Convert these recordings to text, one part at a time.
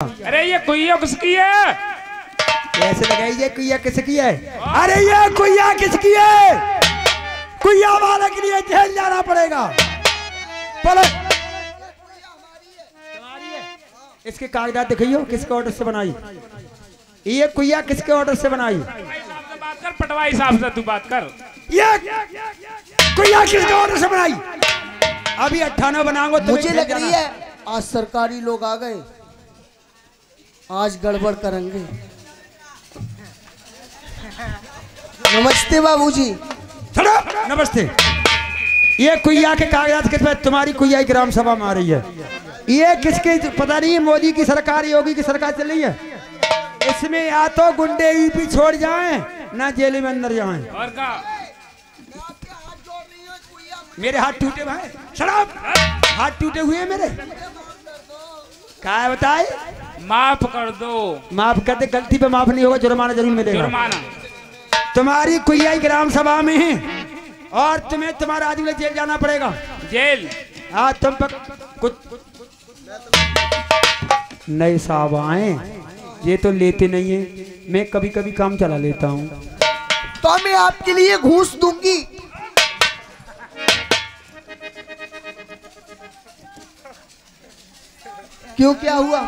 अरे ये कुइया किसकी है? ऐसे लगाई ये कुइया? किसकी है? अरे ये कुइया किसकी है? कुइया वाले के लिए जेल जाना पड़ेगा। पले इसके कागजात दिखाइयो किसके ऑर्डर से बनाई? ये कुइया किसके ऑर्डर से बनाई? बात कर पटवाई साहब से तू बात कर। ये कुइया किसके ऑर्डर से बनाई? अभी अट्ठानवे बनाओगे तो मुझे लग रही है आज सरकारी लोग आ गए। आज गड़बड़ करेंगे। नमस्ते बाबूजी। नमस्ते। ये कुया के कागजात पे तुम्हारी कुया की ग्राम सभा में आ रही है। ये किसके, पता नहीं, मोदी की सरकार, योगी की सरकार चल रही है। इसमें या तो गुंडे यूपी छोड़ जाएँ, ना जेल में अंदर जाएँ। का मेरे हाथ टूटे भाई। शराब हाथ टूटे हुए हैं मेरे। क्या बताए? माफ़ कर दो। माफ़ कर दे गलती पे माफ़ नहीं होगा जुर्माना ज़रूर मिलेगा। जुर्माना। तुम्हारी कुइया ग्राम सभा में है और तुम्हें तुम्हारा आदमी जेल जाना पड़ेगा। जेल। हाँ तुम पर कुछ नए साहब आए ये तो लेते नहीं है। मैं कभी कभी काम चला लेता हूँ। तो मैं आपके लिए घूस दूँगी। क्यों क्या हुआ?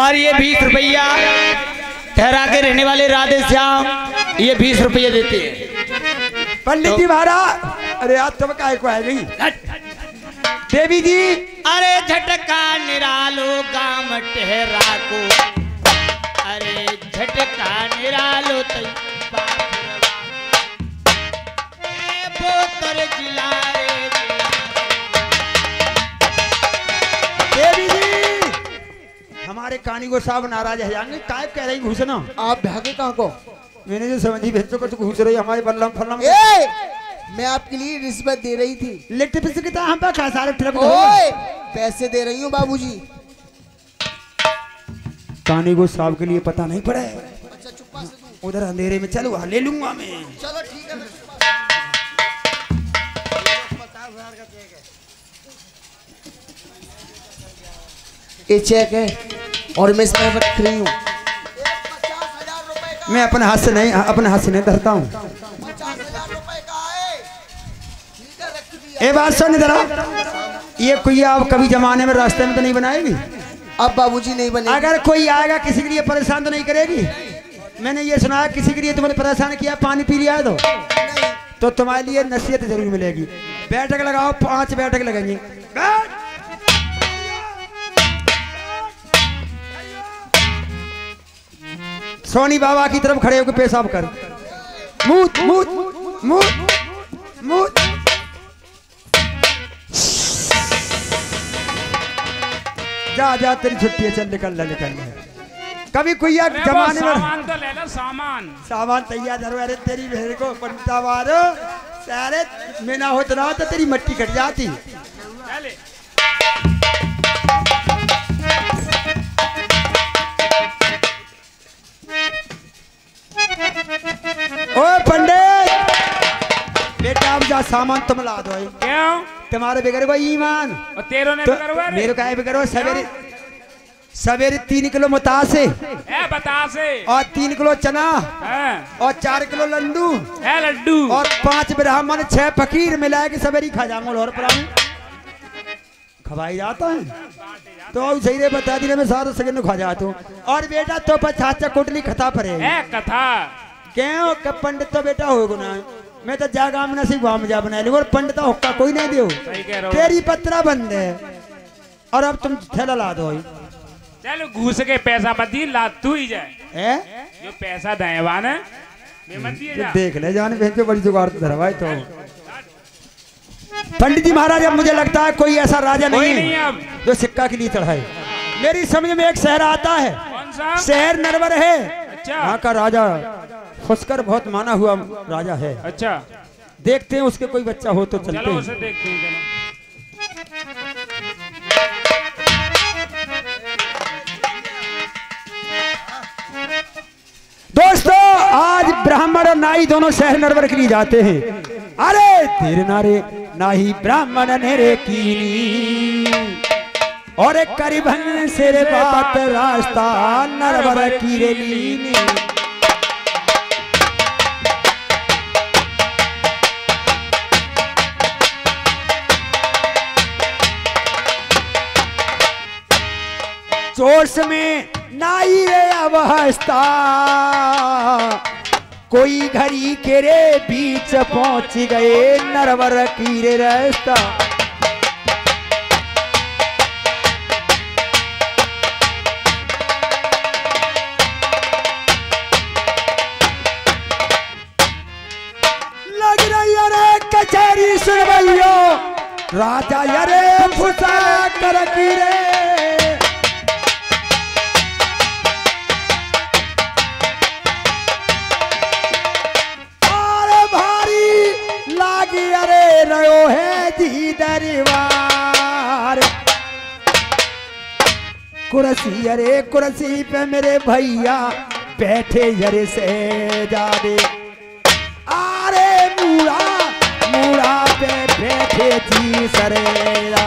और ये बीस रुपया ठहरा के रहने वाले राधे श्याम ये बीस रुपये देते हैं। पंडित जी महाराज अरे आज तुम काय को आए गई देवी जी। अरे झटका निरालो गाँव ठहरा को। अरे झटका निरालो तई ए बोतर जिला हमारे कानी को साहब नाराज़ है। जाएँगे काय कह रही घुसना आप भागे कहाँ को? मैंने जो समझी भेजो को तो घुस रही हमारे बल्लम फल्लम। मैं आपके लिए रिश्वत दे रही थी। लिट्ट पिस के हम पे खा सारे ट्रक पैसे दे रही हूँ बाबूजी। कानी को साहब के लिए पता नहीं पड़े। उधर अंधेरे में चलो ले लूँगा मैं। चलो ठीक है ये चेक है। और मैं इसमें रख रही हूँ। मैं अपने हाथ से नहीं अपने हाथ से नहीं धरता हूँ। ए बात सुन इधर आ। ये कोई आप कभी जमाने में रास्ते में तो नहीं बनाएगी? अब बाबूजी नहीं बने अगर कोई आएगा किसी के लिए परेशान तो नहीं करेगी? मैंने ये सुना किसी के लिए तुमने परेशान किया पानी पी लिया तो? तो तुम्हारे लिए नसीहत ज़रूर मिलेगी। बैठक लगाओ पाँच बैठक लगेंगी बैठ। सोनी बाबा की तरफ़ खड़े होकर पेशाब कर। मूत मूत मूत मूत। जा जा तेरी छुट्टी है चल निकल ले निकल। ले कभी कोई यार जमाने में सामान तो ले लो सामान। सामान तैयार धरो अरे तेरी बहन को पंडिता मारो। सारे मैं ना होता रहा तो तेरी मट्टी कट जाती। जा सामान तुम ला दो क्यों? तुम्हारे बिगड़ गो ईमान। और तेरो ने तो मेरे का बिगड़ो सवेरे सवेरे तीन किलो मुतासे। ए बता से और तीन किलो चना। और चार किलो लड्डू। ए लड्डू। और पाँच ब्राह्मण छह फकीर मिला के सवेरे खा जाऊँगा और प्राणी खवाई जाता है। तो अब सही रे बता दी मैं सारा सेकंड खा जाता हूँ। और बेटा तो पचास कोटली खता पड़े ए कथा। क्यों? पंडित तो बेटा हो गुना मैं तो जागा में नसीब वहाँ में जा बना ली। और पंडित हुक्का कोई नहीं दियो। सही कह रहे हो। तेरी पत्रा बंद है। और अब तुम थैला ला दो। चल घूस के पैसा मत दी ला तू ही जाए है? जो पैसा दहेवान है जा। देख ले जान भेज बड़ी जुगाड़ धरवाई तो। पंडित जी महाराज अब मुझे लगता है कोई ऐसा राजा नहीं नहीं है अब। जो सिक्का के लिए चढ़ाए। मेरी समझ में एक शहर आता है। शहर नरवर है। अच्छा। यहाँ का राजा फुसकर बहुत माना हुआ राजा है। अच्छा। देखते हैं उसके कोई बच्चा हो तो चलते चलो हैं। उसे देखते हैं चलो। दोस्तों आज ब्राह्मण और नाई दोनों शहर नरवर के लिए जाते हैं। अरे तेरे नारे नाही ब्राह्मण नेरे कीनी। और एक करीबन से रे बात रास्ता नरवर की रे लीनी। जोश में नाई रे अवस्था। कोई घड़ी के रे बीच पहुँच गए, नरवर की रे रास्ता। लग रही अरे कचहरी सुनवैयो राजा यरे फुसा कर की रे। रयो है जी दरबार। कुर्सी, अरे कुर्सी पे मेरे भैया बैठे अरे से जादे अरे मूड़ा मूड़ा पे बैठे जी सरेरा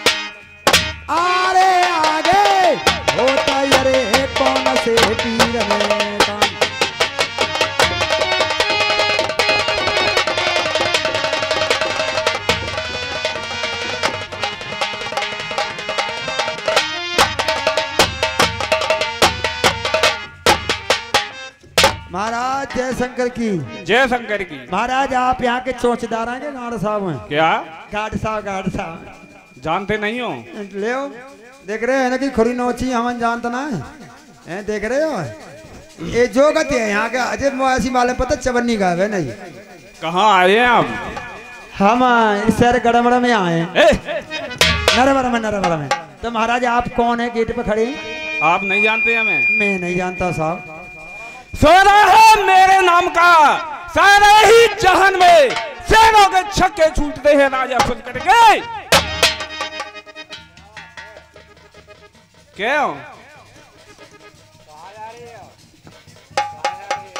से पीर में? महाराज जयशंकर की। जय शंकर की। महाराज आप यहाँ के चौकीदार हैं कि गार्ड साहब हैं? क्या? गार्ड साहब गार्ड साहब। जानते नहीं हो? ले देख रहे हैं ना कि खुरी नोची हम जानते ना है? हैं, देख रहे हो? ये जो गति है यहाँ का अजय ऐसी मालूम पता चवन्नी का है नहीं? कहाँ आए हैं आप? हम इस शहर गड़बड़ में आए नरवर में नरवर में तो महाराज आप कौन है? गेट पे खड़े आप नहीं जानते हमें। मैं नहीं जानता साहब। सोना है मेरे नाम का। सारे ही जहान में शेरों के छक्के छूटते हैं राजा खुद करके क्यों?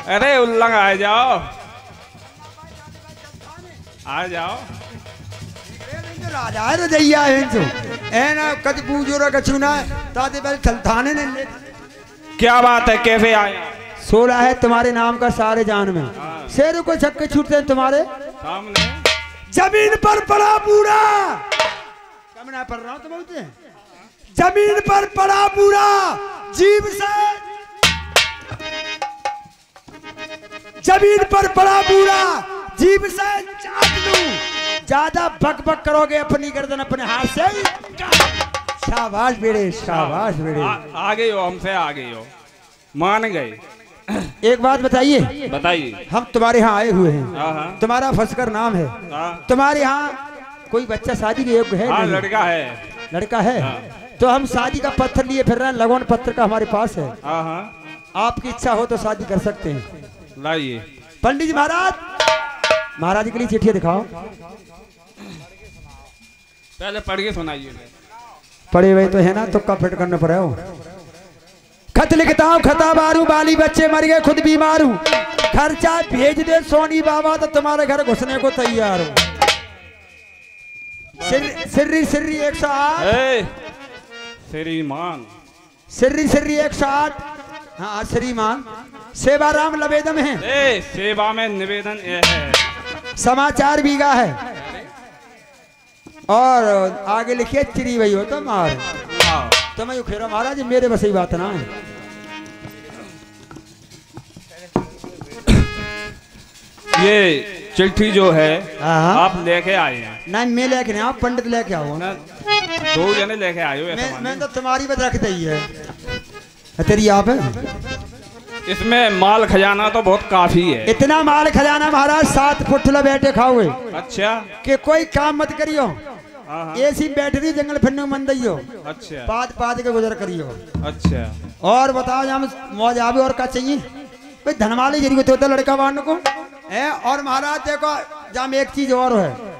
अरे उल्लंघ आ जाओ। आ जाओ। राजा है रजैया है इनसे ए ना कद पूजो रा कछु ना ताते पहले चल थाने ने क्या बात है कैसे आया सोलह है तुम्हारे नाम का सारे जान में। शेरों को छक्के छूटते हैं तुम्हारे। सामने। ज़मीन पर पड़ा बूढ़ा। कम ना पड़ रहा हूँ तो बोलते हैं। ज़मीन पर पड़ा बूढ़ा। जीव से ज़मीन पर पड़ा बूढ़ा जीव से चाट लूँ। ज़्यादा बक बक करोगे अपनी गर्दन अपने हाथ से। शाबाश बेड़े शाबाश बेड़े। आ, गए हो हमसे आ गए हो। मान गए एक बात बताइए। बताइए। हम तुम्हारे यहाँ आए हुए हैं। हाँ हाँ। तुम्हारा फंसकर नाम है। हाँ, तुम्हारे यहाँ कोई बच्चा शादी के योग्य है हाँ? लड़का है। लड़का है? हाँ। तो हम शादी का पत्थर लिए फिर रहे हैं लगन पत्थर का हमारे पास हाँ। आपकी इच्छा हो तो शादी कर सकते हैं। लाइए। पंडित जी महाराज महाराज के लिए चिट्ठी दिखाओ। पहले पढ़ के सुनाइए। पड़े हुए तो है ना तुक्का फिट करने पड़े हो? खत लिखता हूँ खता बारू बाली बच्चे मर गए खुद बीमार हूँ खर्चा भेज दे सोनी बाबा तो तुम्हारे घर घुसने को तैयार हूँ। सिर- सिर्री सिर्री एक सौ आठ। ए, श्रीमान सिर्री सिर्री एक सौ आठ। हाँ श्रीमान सेवाराम लवेदम है। ए सेवा में निवेदन ये है। समाचार बीघा है। और आगे लिखिए चिरी भई हो तो मार। हाँ, तो मैं खेरा महाराज मेरे बस ही बात ना है। ये चिट्ठी जो है हाँ। आप लेके आए हैं। नहीं मैं लेके नहीं आप पंडित लेके आओ। ना दो जने लेके आए हो मैं मैं तो तुम्हारी बात रख दी है है। तेरी आप? है इसमें माल खजाना तो बहुत काफ़ी है। इतना माल खजाना महाराज सात फुटला बैठे खाओगे। अच्छा। कि कोई काम मत करियो। हाँ हाँ। ऐसी बैटरी जंगल फिरने मन दइयो अच्छा। पाद पाद के गुजर करियो अच्छा। और बताओ यहाँ मौज आवे और क्या चाहिए? भाई धनवाले ज़रिए होता लड़का वाहन को? है? और महाराज देखो जहाँ एक चीज़ और है।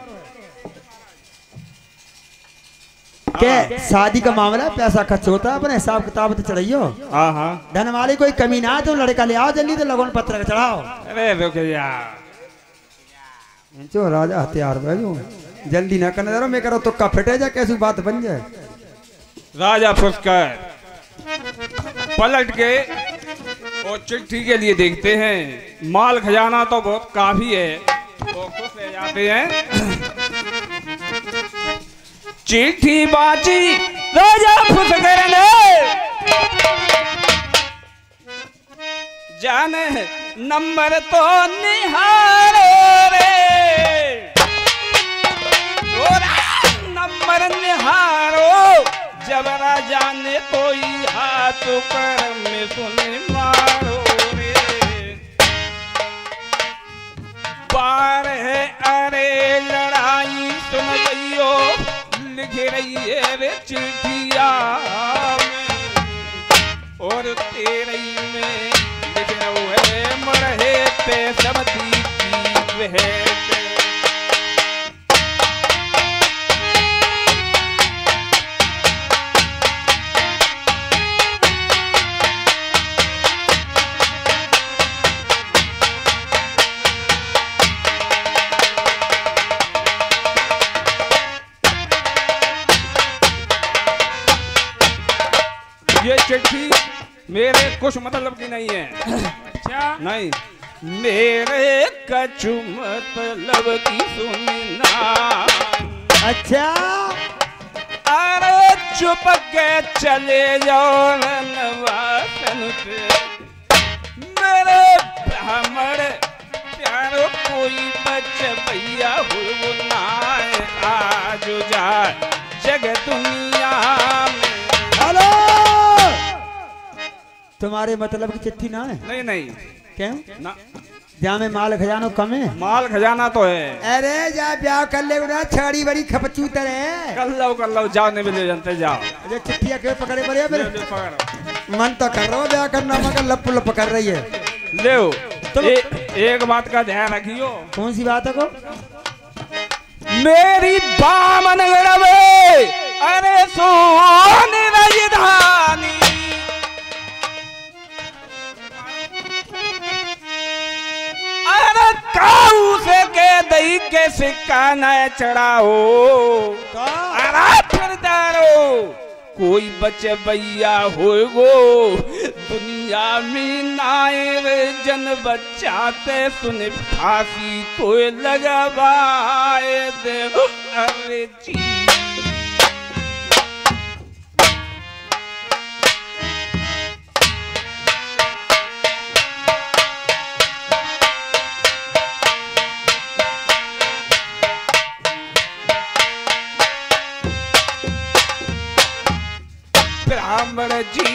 के शादी का मामला है, पैसा खर्च होता है अपने हिसाब किताब तो चढ़ाइयो। हाँ हाँ। धन वाली कोई कमी ना तो लड़का ले आओ जल्दी तो लगन पत्र का चढ़ाओ। अरे रुक यार जो राजा हथियार जल्दी ना करने दो मैं करो तो का फिटे जा कैसी बात बन जाए। राजा फुसकर पलट के और चिट्ठी के लिए देखते हैं। माल खजाना तो बहुत काफ़ी है। तो खुश रह जाते हैं। चिट्ठी बाची राजा फुसकर ने जाने नंबर तो निहारो रे। नंबर निहारो। जबरा जाने कोई हाथ पर में सुने मारो रे। पार है, अरे लड़ाई सुन गइयो है रे चिट्ठिया में, और तेरे में लिख रहो है मरहे पे सब दी की है। चिट्ठी मेरे कुछ मतलब की नहीं है। अच्छा। नहीं। मेरे कछु मतलब की सुनना अच्छा। अरे चुप के चले जाओ रनवासन पे। मेरे ब्राह्मण प्यारो कोई बच्चे भैया हो ना आज जाए जग दुनिया तुम्हारे मतलब की चिट्ठी ना है? नहीं नहीं। क्यों? ना। जहाँ में माल खजानो कम है। माल खजाना तो है। अरे जा ब्याह कर ले ना छड़ी बड़ी खपचू तरह कर लो कर लो जाओ नहीं मिले जानते जाओ। अरे चिट्ठिया क्यों पकड़े पड़े मेरे मन तो कर रहा हूँ ब्याह करना मगर लप लप कर रही है। ले तुम- ए, एक बात का ध्यान रखियो। कौन सी बात है को? मेरी बामन गड़बे अरे सोनी राजधानी। काऊ से के दही के सिक्का न चढ़ाओ। फिर दारो कोई बचे भैया हो गो दुनिया में नायर जन बचाते सुन फांसी को लगवाए दे। अरे जी। जी।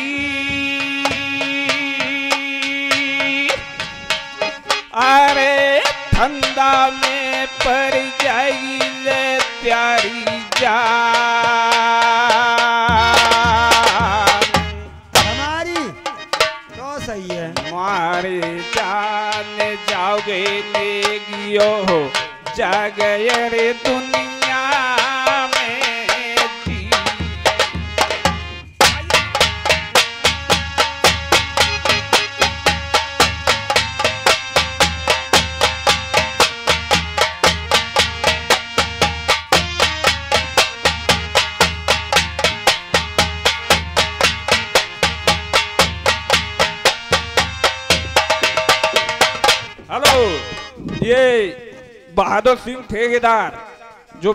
अरे ठंडा में पड़ जाइले प्यारी जान। हमारी तो सही है। मारे जान जाओगे रे दुनिया। बहादुर सिंह ठेकेदार जो